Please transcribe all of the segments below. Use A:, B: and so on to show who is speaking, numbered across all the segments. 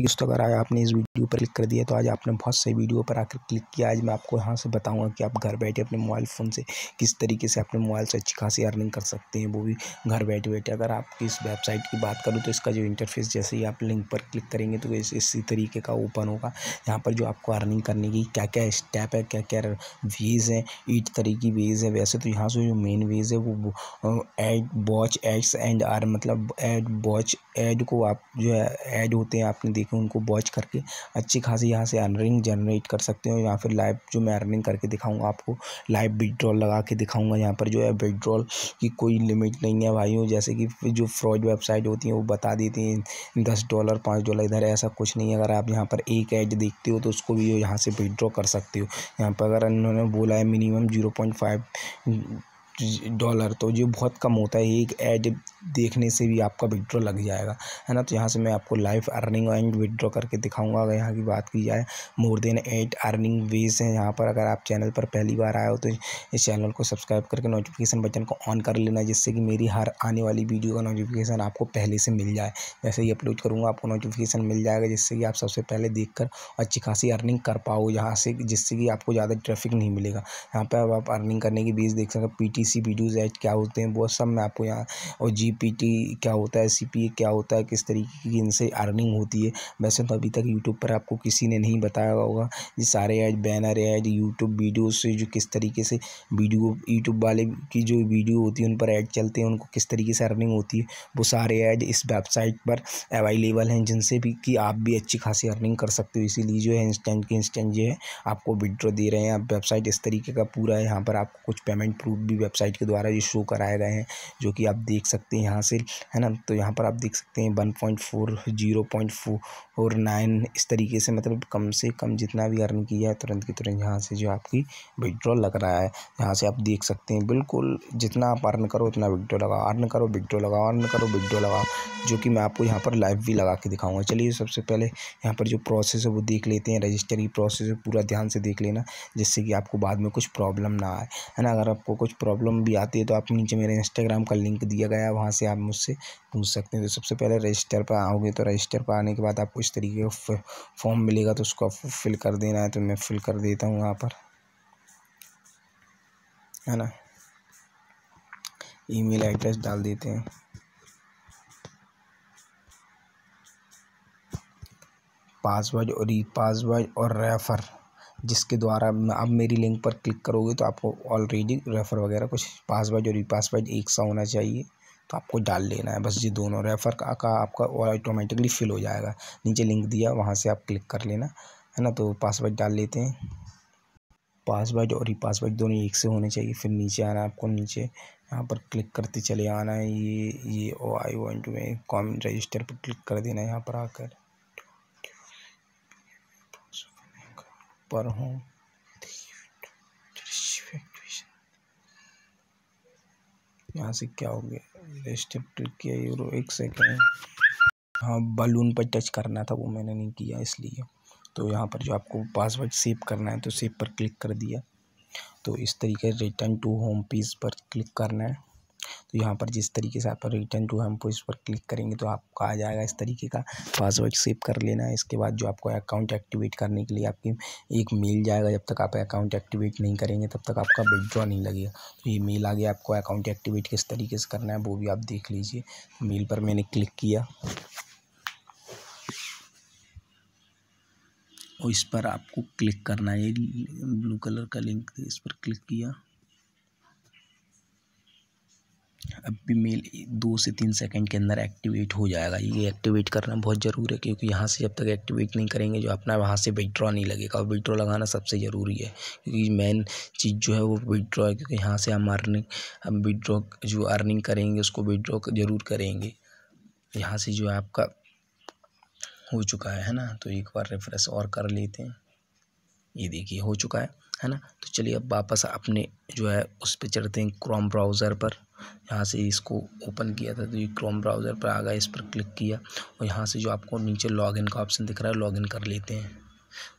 A: दोस्तों अगर आज आपने इस वीडियो पर क्लिक कर दिया तो आज आपने बहुत सही वीडियो पर आकर क्लिक किया आज मैं आपको यहाँ से बताऊँगा कि आप घर बैठे अपने मोबाइल फ़ोन से किस तरीके से अपने मोबाइल से अच्छी खासी अर्निंग कर सकते हैं। वो भी घर बैठे बैठे। अगर आप इस वेबसाइट की बात करूँ तो इसका जो इंटरफेस जैसे ही आप लिंक पर क्लिक करेंगे तो इस तरीके का ओपन होगा। यहाँ पर जो आपको अर्निंग करने की क्या क्या स्टेप है क्या क्या वेज़ हैं ईट तरीके वेज़ है। वैसे तो यहाँ से जो मेन वेज़ है, वो ad watch ads and are मतलब एड वॉच एड को आप जो है ऐड होते हैं, आपने देखे उनको वॉच करके अच्छी खासी यहाँ से अर्निंग जनरेट कर सकते हो या फिर लाइव जो मैं अर्निंग करके दिखाऊँगा आपको लाइव विड्रॉल लगा के दिखाऊँगा। यहाँ पर जो है विड्रॉल की कोई लिमिट नहीं है भाइयों। जैसे कि जो फ्रॉड वेबसाइट होती हैं, वो बता देती हैं, दस डॉलर पाँच डॉलर इधर, ऐसा कुछ नहीं है। अगर आप यहाँ पर एक ऐड देखते हो तो उसको भी यहाँ से विड्रॉ कर सकते हो। यहाँ पर अगर उन्होंने बोला है minimum zero point five dollar तो ये बहुत कम होता है। एक ऐड देखने से भी आपका विड्रॉ लग जाएगा, है ना? तो यहाँ से मैं आपको लाइव अर्निंग एंड विड्रॉ करके दिखाऊँगा, अगर यहाँ की बात की जाए। More than eight earning ways है यहाँ पर, अगर आप चैनल पर पहली बार आए हो तो इस चैनल को सब्सक्राइब करके नोटिफिकेशन बटन को ऑन कर लेना, जिससे कि मेरी हर आने वाली वीडियो का नोटिफिकेशन आपको पहले से मिल जाए। जैसे ही अपलोड करूँगा, आपको नोटिफिकेशन मिल जाएगा, जिससे कि आप सबसे पहले देख कर अच्छी खासी अर्निंग कर पाओ, यहाँ से जिससे कि आपको ज़्यादा ट्रैफ़िक नहीं मिलेगा। यहाँ पर आप अर्निंग करने की बेस देख सकते P T C videos ad क्या होते हैं, वो सब मैं आपको यहाँ, और जी पी टी क्या होता है सी पी क्या होता है, किस तरीके की इनसे अर्निंग होती है, वैसे तो अभी तक यूट्यूब पर आपको किसी ने नहीं बताया होगा ये सारे ad banner ad YouTube video से जो किस तरीके से वीडियो यूट्यूब वाले की जो वीडियो होती है, उन पर ऐड चलते हैं, उनको किस तरीके से अर्निंग होती है, वो सारे ऐड इस वेबसाइट पर अवेलेबल हैं, जिनसे भी कि आप भी अच्छी खासी अर्निंग कर सकते हो, इसीलिए जो है इंस्टेंट के इंस्टेंट जो है, आपको विड्रॉ दे रहे हैं, आप वेबसाइट इस तरीके का पूरा है यहाँ पर आपको कुछ पेमेंट प्रूफ भी वेबसाइट के द्वारा ये शो कराए गए हैं, जो कि आप देख सकते हैं यहाँ से, है ना? तो यहाँ पर आप देख सकते हैं one point four, zero point four nine इस तरीके से मतलब कम से कम जितना भी अर्न किया है, तुरंत के तुरंत यहाँ से जो आपकी विड्रॉ लग रहा है। यहाँ से आप देख सकते हैं, बिल्कुल जितना आप अर्न करो, उतना विड्रॉ लगाओ। अर्न करो, विड्रॉ लगाओ, अर्न करो, विड्रॉ लगाओ, जो कि मैं आपको यहाँ पर लाइव भी लगा के दिखाऊँगा। चलिए सबसे पहले यहाँ पर जो प्रोसेस है, वो देख लेते हैं, रजिस्टर की प्रोसेस है, पूरा ध्यान से देख लेना, जिससे कि आपको बाद में कुछ प्रॉब्लम ना आए, है ना? अगर आपको कुछ प्रॉब्लम भी आती है तो आप नीचे मेरे इंस्टाग्राम का लिंक दिया गया है, वहाँ से आप मुझसे पूछ सकते हैं। तो सबसे पहले रजिस्टर पर आओगे तो रजिस्टर पर आने के बाद आपको इस तरीके का फॉर्म मिलेगा तो उसको फिल कर देना है तो मैं फिल कर देता हूँ वहाँ पर। है ना? ईमेल एड्रेस डाल देते हैं। पासवर्ड और पासवर्ड और रेफ़र जिसके द्वारा अब मेरी लिंक पर क्लिक करोगे तो आपको ऑलरेडी रेफ़र वगैरह कुछ पासवर्ड और पासवर्ड एक सा होना चाहिए। तो आपको डाल लेना है। बस ये दोनों रेफ़र का, का आपका ऑटोमेटिकली फिल हो जाएगा। नीचे लिंक दिया वहाँ से आप क्लिक कर लेना है ना? तो पासवर्ड डाल लेते हैं। पासवर्ड और ई पासवर्ड दोनों एक से होने चाहिए। फिर नीचे आना आपको नीचे यहाँ पर क्लिक करते चले आना है। ये ये ओ आई वॉन्ट में कॉम रजिस्टर पर क्लिक कर देना है यहाँ पर आकर। पर हूँ। यहाँ से क्या हो गया? रजिस्टर क्लिक किया यूरो एक सेकेंड हाँ बलून पर टच करना था वो मैंने नहीं किया इसलिए। तो यहाँ पर जो आपको पासवर्ड सेव करना है तो सेव पर क्लिक कर दिया। तो इस तरीके रिटर्न टू होम पेज पर क्लिक करना है। तो यहाँ पर जिस तरीके से आप रिटर्न टू हम इस पर क्लिक करेंगे तो आपका आ जाएगा इस तरीके का पासवर्ड सेव कर लेना। है इसके बाद जो आपको अकाउंट एक्टिवेट करने के लिए आपकी एक मेल जाएगा, जब तक आप अकाउंट एक्टिवेट नहीं करेंगे, तब तक आपका विड्रॉ नहीं लगेगा। तो ये मेल आ गया आपको अकाउंट एक्टिवेट किस तरीके से करना है, वो भी आप देख लीजिए। मेल पर मैंने क्लिक किया। और इस पर आपको क्लिक करना है। ब्लू कलर का लिंक इस पर क्लिक किया। अब भी मेल दो से तीन सेकंड के अंदर एक्टिवेट हो जाएगा। ये एक्टिवेट करना बहुत ज़रूरी है, क्योंकि यहाँ से जब तक एक्टिवेट नहीं करेंगे, जो अपना वहाँ से विड्रॉ नहीं लगेगा। और विड्रॉ लगाना सबसे ज़रूरी है, क्योंकि मेन चीज़ जो है वो विड्रॉ है, क्योंकि यहाँ से हम अर्निंग हम विड्रॉ जो अर्निंग करेंगे, उसको विड्रॉ ज़रूर करेंगे। यहाँ से जो आपका हो चुका है है ना? तो एक बार रिफ्रेश और कर लेते हैं। ये देखिए, हो चुका है है ना? तो चलिए अब वापस अपने जो है, उस पर चढ़ते हैं क्रोम ब्राउज़र पर। यहाँ से इसको ओपन किया था तो ये क्रोम ब्राउज़र पर आ गया, इस पर क्लिक किया और यहाँ से जो आपको नीचे लॉगिन का ऑप्शन दिख रहा है लॉगिन कर लेते हैं।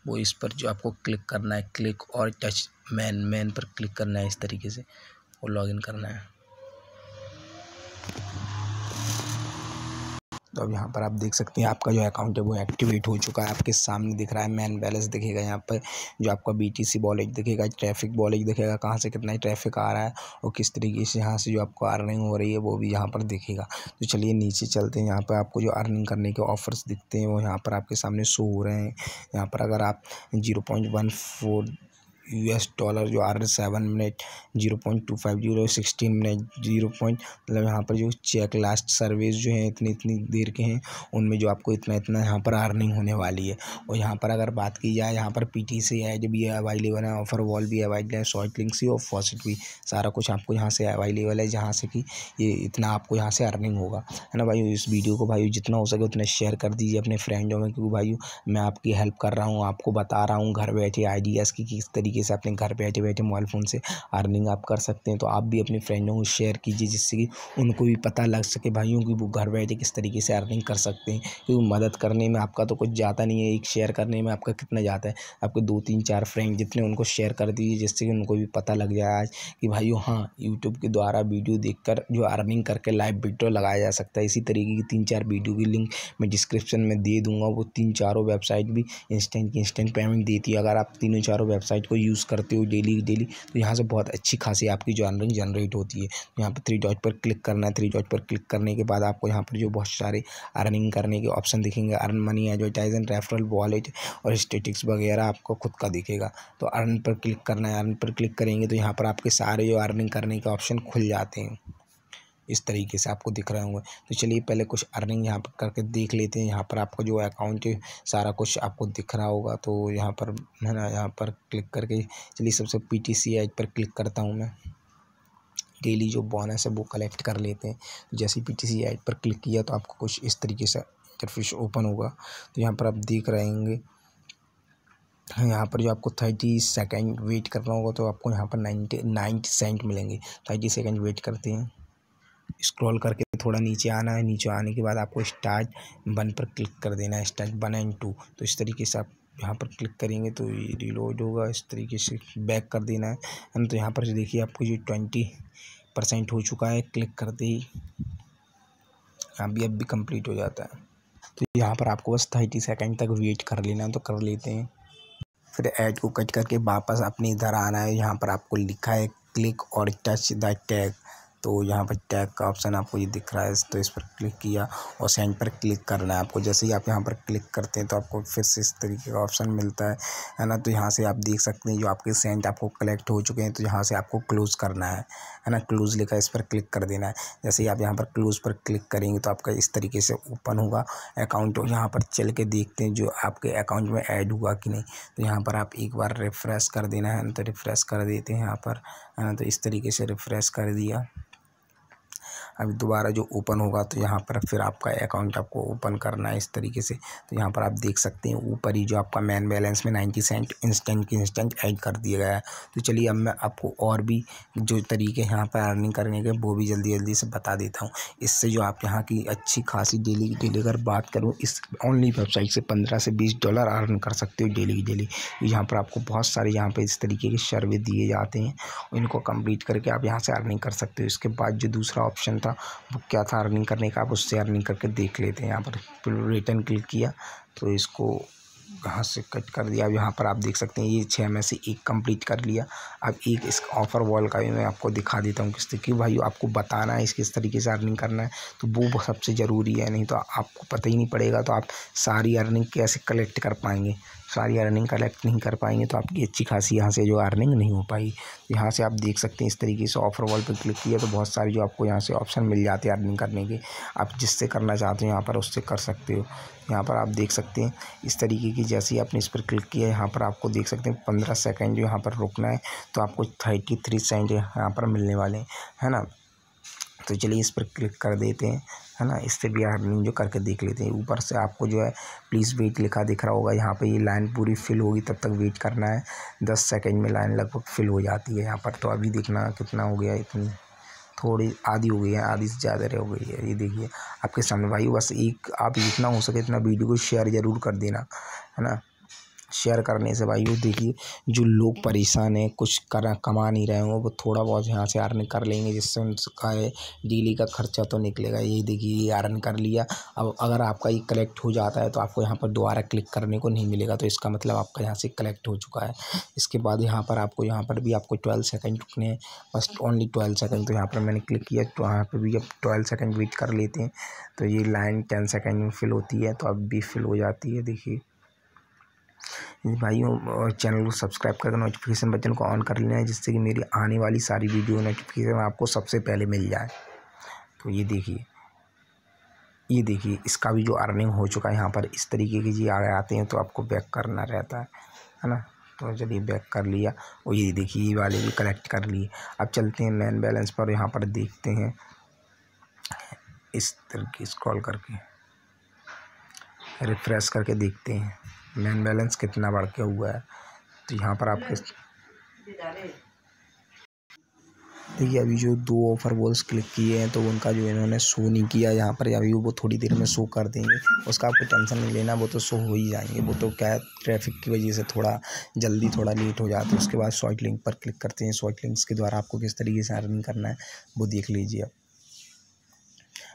A: वो इस पर जो आपको क्लिक करना है क्लिक और टच मैन मैन पर क्लिक करना है इस तरीके से और लॉगिन करना है। तो अब यहाँ पर आप देख सकते हैं, आपका जो अकाउंट है वो एक्टिवेट हो चुका है। आपके सामने दिख रहा है मैन बैलेंस दिखेगा यहाँ पर, जो आपका बी टी सी वॉलेट दिखेगा ट्रैफ़िक वॉलेट दिखेगा, कहाँ से कितना ट्रैफ़िक आ रहा है और किस तरीके से यहाँ से जो आपको अर्निंग हो रही है वो भी यहाँ पर दिखेगा। तो चलिए नीचे चलते हैं, यहाँ पर आपको जो अर्निंग करने के ऑफर्स दिखते हैं वो यहाँ पर आपके सामने शो हो रहे हैं। यहाँ पर अगर आप zero point one four US dollar जो आ रहे seven minute zero point two five zero sixteen minute zero point मतलब यहाँ पर जो चेक लास्ट सर्विस जो है, इतनी इतनी देर के हैं, उनमें जो आपको इतना इतना यहाँ पर अर्निंग होने वाली है। और यहाँ पर अगर बात की जाए, यहाँ पर पी टी सी एड भी अवेलेबल है ऑफ़र वॉल भी अवेलेबल है शॉर्ट लिंक सी और फॉसिट भी, सारा कुछ आपको यहाँ से अवेलेबल है, जहाँ से कि ये इतना आपको यहाँ से अर्निंग होगा। है ना भाई इस वीडियो को भाई जितना हो सके उतना शेयर कर दीजिए अपने फ्रेंडों में, क्योंकि भाई मैं आपकी हेल्प कर रहा हूँ, आपको बता रहा हूँ, घर बैठे आइडियाज़ की किस तरीके तरीके से अपने घर बैठे बैठे मोबाइल फ़ोन से अर्निंग आप कर सकते हैं। तो आप भी अपने फ्रेंडों को शेयर कीजिए जिससे कि उनको भी पता लग सके भाइयों की वो घर बैठे किस तरीके से अर्निंग कर सकते हैं। क्योंकि मदद करने में आपका तो कुछ जाता नहीं है, एक शेयर करने में आपका कितना जाता है। आपके दो तीन चार फ्रेंड जितने उनको शेयर कर दीजिए जिससे कि उनको भी पता लग जाए आज कि भाइयों हाँ यूट्यूब के द्वारा वीडियो देखकर जो अर्निंग करके लाइव वीडियो लगाया जा सकता है। इसी तरीके की तीन चार वीडियो की लिंक मैं डिस्क्रिप्शन में दे दूँगा। वो तीन चारों वेबसाइट भी इंस्टेंट इंस्टेंट पेमेंट देती है। अगर आप तीनों चारों वेबसाइट को यूज़ करते हो डेली डेली तो यहाँ से बहुत अच्छी खासी आपकी जो अर्निंग जनरेट होती है। यहाँ पर थ्री डॉट पर क्लिक करना है थ्री डॉट पर क्लिक करने के बाद आपको यहाँ पर जो बहुत सारे अर्निंग करने के ऑप्शन दिखेंगे। Earn money advertising referral wallet और स्टेटिक्स वगैरह आपको खुद का दिखेगा। तो अर्न पर क्लिक करना है अर्न पर क्लिक करेंगे तो यहाँ पर आपके सारे जो अर्निंग करने के ऑप्शन खुल जाते हैं। इस तरीके से आपको दिख रहे होंगे। तो चलिए पहले कुछ अर्निंग यहाँ पर करके देख लेते हैं। यहाँ पर आपका जो अकाउंट सारा कुछ आपको दिख रहा होगा। तो यहाँ पर है ना, यहाँ पर क्लिक करके चलिए सबसे पी टी सी एच पर क्लिक करता हूँ मैं। डेली जो बोनस है वो कलेक्ट कर लेते हैं। जैसे पी टी सी एड पर क्लिक किया तो आपको कुछ इस तरीके से फ़िश ओपन होगा। तो यहाँ पर आप देख रहे होंगे। यहाँ पर जो आपको थर्टी सेकेंड वेट करना होगा तो आपको यहाँ पर नाइन्टी नाइन्टी सेंट मिलेंगे। थर्टी सेकेंड वेट करते हैं। स्क्रॉल करके थोड़ा नीचे आना है। नीचे आने के बाद आपको स्टार्ट वन पर क्लिक कर देना है। स्टार्ट वन एंड टू तो इस तरीके से आप यहाँ पर क्लिक करेंगे तो ये रिलोड होगा। इस तरीके से बैक कर देना है। तो यहाँ पर देखिए आपको ये ट्वेंटी परसेंट हो चुका है। क्लिक करते ही यहाँ भी अब भी कंप्लीट हो जाता है। तो यहाँ पर आपको बस थर्टी सेकेंड तक वेट कर लेना है तो कर लेते हैं। फिर ऐड को कट करके वापस अपने इधर आना है। यहाँ पर आपको लिखा है क्लिक और टच द टैग तो यहाँ पर टैग का ऑप्शन आपको ये दिख रहा है तो इस पर क्लिक किया और सेंड पर क्लिक करना है आपको। जैसे ही आप यहाँ पर क्लिक करते हैं तो आपको फिर से इस तरीके का ऑप्शन मिलता है है ना? तो यहाँ से आप देख सकते हैं जो आपके सेंट आपको कलेक्ट हो चुके हैं तो यहाँ से आपको क्लोज़ करना है है ना? क्लोज़ लिखा इस पर क्लिक कर देना है। जैसे ही आप यहाँ पर क्लोज़ पर क्लिक करेंगे तो आपका इस तरीके से ओपन होगा अकाउंट यहाँ पर चल के देखते हैं जो आपके अकाउंट में ऐड हुआ कि नहीं। तो यहाँ पर आप एक बार रिफ़्रेश कर देना है ना? तो रिफ़्रेश कर देते हैं यहाँ पर, है ना? तो इस तरीके से रिफ़्रेश कर दिया। अभी दोबारा जो ओपन होगा तो यहाँ पर फिर आपका अकाउंट आपको ओपन करना है इस तरीके से। तो यहाँ पर आप देख सकते हैं, ऊपर ही जो आपका मैन बैलेंस में नाइन्टी सेंट इंस्टेंट की इंस्टेंट ऐड कर दिया गया है। तो चलिए अब मैं आपको और भी जो तरीके यहाँ पर अर्निंग करने के वो भी जल्दी जल्दी से बता देता हूँ। इससे जो आप यहाँ की अच्छी खासी डेली की डेली अगर बात करूँ, इस ऑनली वेबसाइट से पंद्रह से बीस डॉलर अर्न कर सकते हो डेली की डेली। यहाँ पर आपको बहुत सारे यहाँ पर इस तरीके के सर्वे दिए जाते हैं। इनको कंप्लीट करके आप यहाँ से अर्निंग कर सकते हो। इसके बाद जो दूसरा ऑप्शन था। वो क्या था अर्निंग करने का? आप उससे अर्निंग करके देख लेते हैं। यहाँ पर रिटर्न क्लिक किया तो इसको यहाँ से कट कर दिया। अब यहाँ पर आप देख सकते हैं, ये छः में से एक कंप्लीट कर लिया। अब एक इस ऑफ़र वॉल का भी मैं आपको दिखा देता हूँ किस तरीके भाई आपको बताना है इस किस तरीके से अर्निंग करना है। तो वो सबसे ज़रूरी है, नहीं तो आपको पता ही नहीं पड़ेगा। तो आप सारी अर्निंग कैसे कलेक्ट कर पाएँगे? सारी अर्निंग कलेक्ट नहीं कर पाएँगे तो आपकी अच्छी खासी यहाँ से जो अर्निंग नहीं हो पाई। यहाँ से आप देख सकते हैं इस तरीके से ऑफ़र वॉल पर क्लिक किया तो बहुत सारी जो आपको यहाँ से ऑप्शन मिल जाते हैं अर्निंग करने के। आप जिससे करना चाहते हो यहाँ पर उससे कर सकते हो। यहाँ पर आप देख सकते हैं इस तरीके की जैसे ही आपने इस पर क्लिक किया, यहाँ पर आपको देख सकते हैं पंद्रह सेकेंड जो यहाँ पर रुकना है तो आपको थर्टी थ्री सेंट यहाँ पर मिलने वाले हैं, है ना? तो चलिए इस पर क्लिक कर देते हैं, है ना? इससे भी अर्निंग जो करके देख लेते हैं। ऊपर से आपको जो है प्लीज़ वेट लिखा दिख रहा होगा। यहाँ पे ये लाइन पूरी फिल होगी, तब तक वेट करना है। दस सेकंड में लाइन लगभग फिल हो जाती है यहाँ पर। तो अभी देखना कितना हो गया, इतनी थोड़ी आधी हो गई है, आधी से ज़्यादा रह हो गई है। ये देखिए, आपके सामने भाई, बस एक आप जितना हो सके इतना वीडियो को शेयर ज़रूर कर देना, है ना? शेयर करने से भाई, वो देखिए, जो लोग परेशान हैं, कुछ कर, कमा नहीं रहे हों, वो थोड़ा बहुत यहाँ से अर्न कर लेंगे, जिससे उनका डेली का खर्चा तो निकलेगा। यही देखिए, ये अर्न कर लिया। अब अगर आपका ये कलेक्ट हो जाता है तो आपको यहाँ पर दोबारा क्लिक करने को नहीं मिलेगा। तो इसका मतलब आपका यहाँ से कलेक्ट हो चुका है। इसके बाद यहाँ पर आपको, यहाँ पर भी आपको ट्वेल्व सेकेंड रुकने हैं। बस ओनली ट्वेल्व सेकेंड तो यहाँ पर मैंने क्लिक किया। तो यहाँ पर भी अब ट्वेल्व सेकेंड वेट कर लेते हैं। तो ये लाइन टेन सेकेंड में फिल होती है तो अब भी फिल हो जाती है, देखिए। भाइयों, और चैनल को सब्सक्राइब करके नोटिफिकेशन बटन को ऑन कर लेना जिससे कि मेरी आने वाली सारी वीडियो नोटिफिकेशन आपको सबसे पहले मिल जाए। तो ये देखिए ये देखिए, इसका भी जो अर्निंग हो चुका है, यहाँ पर इस तरीके के जी आगे आते हैं तो आपको बैक करना रहता है है ना? तो चलिए बैक कर लिया, और ये देखिए, ये वाले भी कलेक्ट कर लिए। अब चलते हैं मैन बैलेंस पर, यहाँ पर देखते हैं, इस तरीके स्क्रॉल करके रिफ्रेश करके देखते हैं। मैन बैलेंस कितना बढ़ के हुआ है तो यहाँ पर आपके देखिए अभी जो दो ऑफ़र बॉल्स क्लिक किए हैं तो उनका जो इन्होंने शो नहीं किया यहाँ पर अभी वो थोड़ी देर में शो कर देंगे। उसका आपको टेंशन नहीं लेना वो तो शो हो ही जाएँगे। वो तो क्या ट्रैफ़िक की वजह से थोड़ा जल्दी थोड़ा लेट हो जाता है। उसके बाद शॉर्ट लिंक पर क्लिक करते हैं। शॉर्ट लिंक्स के द्वारा आपको किस तरीके से अर्निंग करना है वो देख लीजिए आप।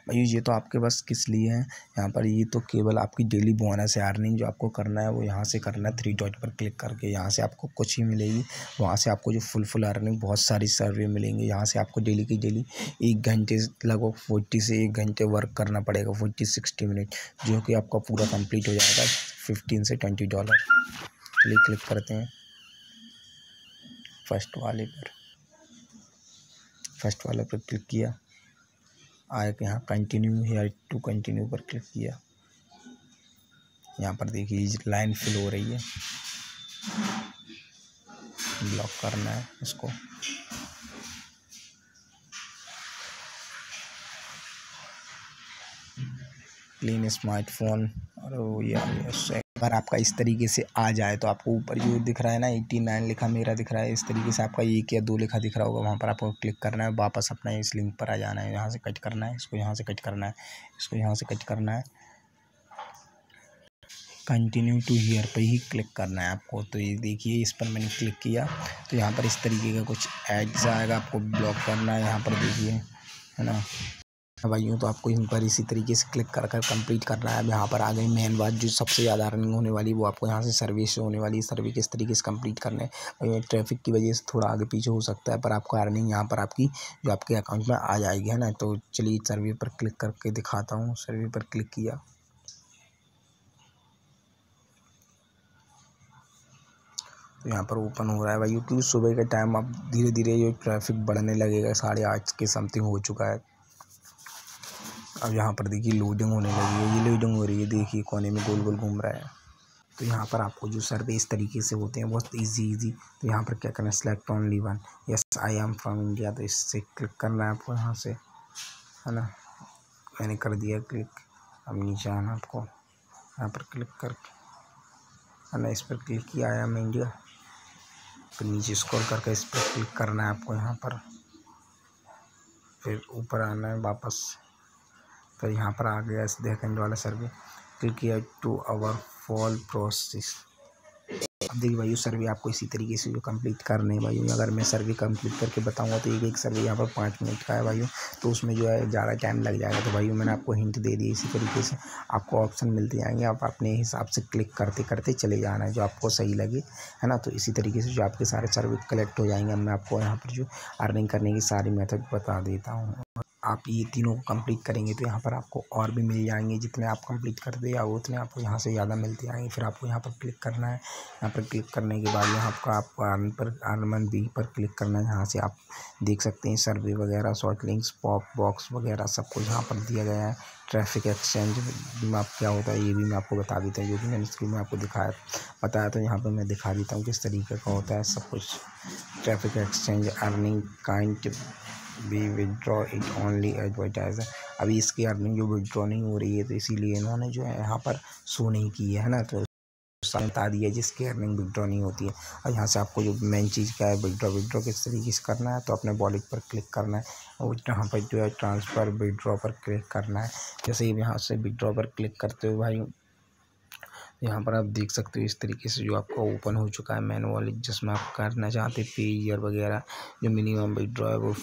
A: भाई ये तो आपके पास किस लिए है? यहाँ पर ये तो केवल आपकी डेली बोनस है अर्निंग जो आपको करना है, वो यहाँ से करना है। थ्री डॉट पर क्लिक करके यहाँ से आपको कुछ ही मिलेगी। वहाँ से आपको जो फुल फुल अर्निंग बहुत सारी सर्वे मिलेंगे। यहाँ से आपको डेली की डेली एक घंटे लगभग फोर्टी से एक घंटे वर्क करना पड़ेगा। फोर्टी सिक्सटी मिनट जो कि आपका पूरा कंप्लीट हो जाएगा। फिफ्टीन से ट्वेंटी डॉलर चलिए क्लिक करते हैं। फ़र्स्ट वाले पर। फ़र्स्ट वाले पर क्लिक किया। आए के यहाँ कंटिन्यू हेयर टू कंटिन्यू पर क्लिक किया। यहाँ पर देखिए लाइन फिल हो रही है। ब्लॉक करना है इसको। क्लीन स्मार्टफ़ोन और ये अगर आपका इस तरीके से आ जाए तो आपको ऊपर जो दिख रहा है ना, एट्टी नाइन लिखा मेरा दिख रहा है, इस तरीके से आपका एक या दो लिखा दिख रहा होगा, वहाँ पर आपको क्लिक करना है, वापस अपना इस लिंक पर आ जाना है, यहाँ से कट करना है, इसको यहाँ से कट करना है, इसको यहाँ से कट करना है। कंटिन्यू टू हीयर पर ही क्लिक करना है आपको तो ये देखिए, इस पर मैंने क्लिक किया तो यहाँ पर इस तरीके का कुछ एड्स आएगा, आपको ब्लॉक करना है, यहाँ पर देखिए, है ना। भाइयों तो आपको इन पर इसी तरीके से क्लिक कर कर कंप्लीट करना है। अब यहाँ पर आ गई मेन बात, जो सबसे ज़्यादा रनिंग होने वाली, वो आपको यहाँ से सर्विस होने वाली सर्वे किस तरीके से कंप्लीट करना है? ट्रैफ़िक की वजह से थोड़ा आगे पीछे हो सकता है, पर आपको अर्निंग यहाँ पर आपकी, जो आपके अकाउंट में आ जाएगी, है ना? तो चलिए सर्वे पर क्लिक करके दिखाता हूँ। सर्वे पर क्लिक किया। तो यहाँ पर ओपन हो रहा है। भाई क्योंकि सुबह के टाइम अब धीरे धीरे जो ट्रैफ़िक बढ़ने लगेगा, साढ़े आठ के समथिंग हो चुका है। अब यहाँ पर देखिए लोडिंग होने लगी है। ये लोडिंग हो रही है। देखिए कोने में गोल गोल घूम रहा है। तो यहाँ पर आपको जो सर्वे इस तरीके से होते हैं, बहुत इजी इजी तो यहाँ पर क्या करना है? Select only one yes I am from India तो इससे क्लिक करना है आपको यहाँ से। है ना? मैंने कर दिया क्लिक अब नीचे आना आपको। यहाँ पर क्लिक करके। है ना? इस पर क्लिक किया आई एम इंडिया फिर नीचे स्क्रॉल करके इस पर क्लिक करना है आपको यहाँ पर। फिर ऊपर आना है वापस। तो यहाँ पर आ गया सेकंड वाला सर्वे। क्लिक किया टू आवर फॉल प्रोसेस अब देखिए भाई सर्वे आपको इसी तरीके से जो कंप्लीट करने है भाई अगर मैं सर्वे कंप्लीट करके बताऊँगा तो एक एक सर्वे यहाँ पर पाँच मिनट का है भाई तो उसमें जो है ज़्यादा टाइम लग जाएगा। तो भाई मैंने आपको हिंट दे दी इसी तरीके से। आपको ऑप्शन मिलते जाएँगे। आप अपने हिसाब से क्लिक करते करते चले जाना है जो आपको सही लगे, है ना? तो इसी तरीके से जो आपके सारे सर्वे कलेक्ट हो जाएँगे। मैं आपको यहाँ पर जो अर्निंग करने की सारी मेथड बता देता हूँ। आप ये तीनों को कंप्लीट करेंगे तो यहाँ पर आपको और भी मिल जाएँगे। जितने आप कंप्लीट करते या उतने आपको यहाँ से ज़्यादा मिलते आएँगे फिर आपको यहाँ पर क्लिक करना है। यहाँ पर क्लिक करने के बाद यहाँ पर आपको अर्न पर अर्न बी पर क्लिक करना है। यहाँ से आप देख सकते हैं सर्वे वगैरह शॉर्ट लिंक्स पॉप बॉक्स वगैरह सब कुछ यहाँ पर दिया गया है। ट्रैफ़िक एक्सचेंज मैप क्या होता है, ये भी मैं आपको बता देता हूँ, जो कि मैंने स्क्रीन में आपको दिखाया, बताया तो यहाँ पर मैं दिखा देता हूँ किस तरीके का होता है सब कुछ। Traffic exchange earning can't be withdraw it only advertise अभी इसकी अर्निंग जो विदड्रॉ नहीं हो रही है तो इसीलिए इन्होंने जो है यहाँ पर शो नहीं की है ना? तो बता दिया जिसकी अर्निंग विदड्रॉ नहीं होती है। और यहाँ से आपको जो मेन चीज़ क्या है विदड्रॉ विदड्रॉ किस तरीके से करना है तो अपने वॉलेट पर क्लिक करना है। और यहाँ पर जो है ट्रांसफ़र विदड्रॉ पर क्लिक करना है। जैसे ही यहाँ से विदड्रॉ पर क्लिक करते हो भाई, यहाँ पर आप देख सकते हो इस तरीके से जो आपका ओपन हो चुका है मैन वॉलेट जिसमें आप करना चाहते पे ईयर वगैरह, जो मिनिमम विड्रॉ है वो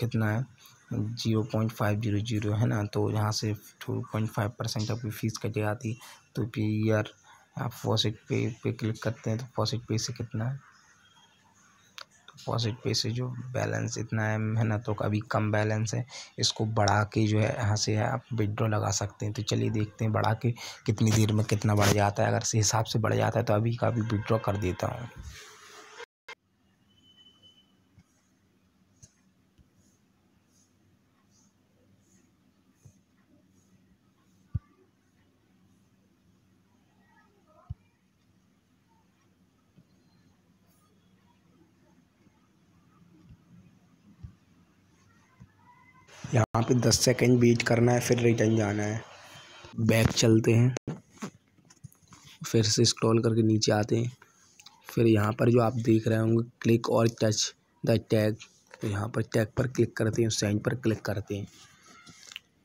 A: कितना है? Zero point five zero zero है ना? तो यहाँ से टू पॉइंट फाइव परसेंट आपकी फ़ीस कट जाती। तो पे ईयर आप फॉसिट पे पे क्लिक करते हैं तो फॉसिट पे से कितना? है डिपॉजिट पे से जो बैलेंस इतना है है ना? तो अभी कम बैलेंस है। इसको बढ़ा के जो है, यहाँ से आप विड्रॉ लगा सकते हैं। तो चलिए देखते हैं बढ़ा के कितनी देर में कितना बढ़ जाता है। अगर से हिसाब से बढ़ जाता है तो अभी का अभी विड्रॉ कर देता हूँ। यहाँ पे दस सेकंड वेट करना है, फिर रिटर्न जाना है। बैक चलते हैं। फिर से स्क्रॉल करके नीचे आते हैं। फिर यहाँ पर जो आप देख रहे होंगे क्लिक और टच द टैग तो यहाँ पर टैग पर क्लिक करते हैं सेंड पर क्लिक करते हैं।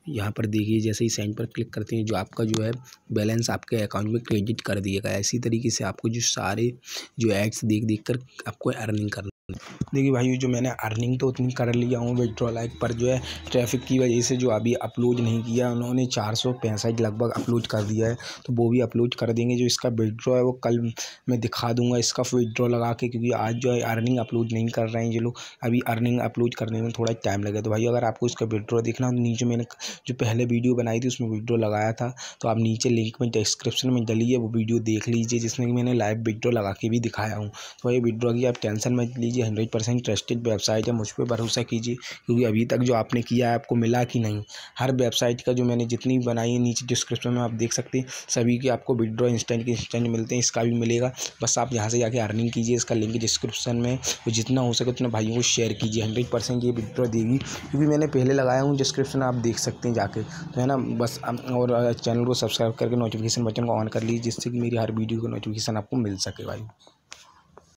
A: यहाँ पर देखिए, जैसे ही सेंड पर क्लिक करते हैं, जो आपका जो है बैलेंस आपके अकाउंट में क्रेडिट कर दिएगा। इसी तरीके से आपको जो सारे जो एड्स देख देख कर आपको अर्निंग करना देखिए भाई, जो मैंने अर्निंग तो उतनी कर लिया हूँ विड्रॉ लाइक पर जो है ट्रैफ़िक की वजह से जो अभी अपलोड नहीं किया, उन्होंने चार सौ पैंसठ लगभग अपलोड कर दिया है तो वो भी अपलोड कर देंगे। जो इसका विड्रॉ है, वो कल मैं दिखा दूँगा इसका विड्रॉ लगा के, क्योंकि आज जो है अर्निंग अपलोड नहीं कर रहे हैं जो लोग। अभी अर्निंग अपलोड करने में थोड़ा टाइम लगे तो भाई, अगर आपको इसका विड्रॉ देखना हो तो नीचे मैंने जो पहले वीडियो बनाई थी, उसमें विड्रॉ लगाया था तो आप नीचे लिंक में डिस्क्रिप्शन में डली है वो वीडियो देख लीजिए, जिसमें कि मैंने लाइव विड्रॉ लगा के भी दिखाया हूँ। तो भाई विड्रॉ की आप टेंशन मत लीजिए। हंड्रेड परसेंट ट्रस्टेड वेबसाइट है, मुझ पर भरोसा कीजिए, क्योंकि अभी तक जो आपने किया है, आपको मिला कि नहीं। हर वेबसाइट का जो मैंने जितनी बनाई है, नीचे डिस्क्रिप्शन में आप देख सकते हैं, सभी के आपको विड्रॉ इंस्टेंट के इंस्टेंट मिलते हैं, इसका भी मिलेगा। बस आप यहाँ से जाके अर्निंग कीजिए, इसका लिंक डिस्क्रिप्शन में तो जितना हो सके उतना भाइयों को शेयर कीजिए हंड्रेड परसेंट ये विड्रॉ देगी। क्योंकि मैंने पहले लगाया हूँ डिस्क्रिप्शन आप देख सकते हैं जाके। तो है ना, बस और चैनल को सब्सक्राइब करके नोटिफिकेशन बटन को ऑन कर लीजिए, जिससे कि मेरी हर वीडियो का नोटिफिकेशन आपको मिल सके भाई।